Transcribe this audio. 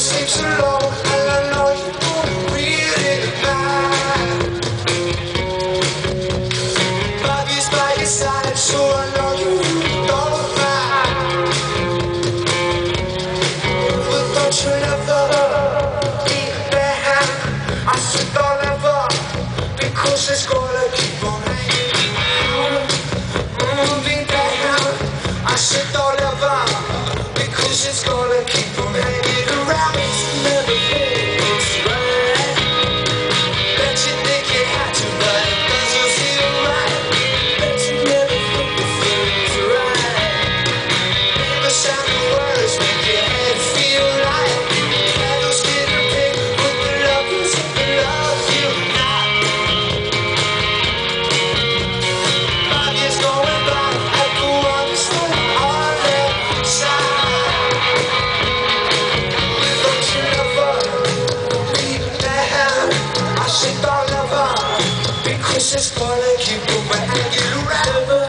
seems so long, I know you wouldn't really. Bobby's by your side, so I know you don't never. I said because it's gonna keep on I said. I said don't ever, because it's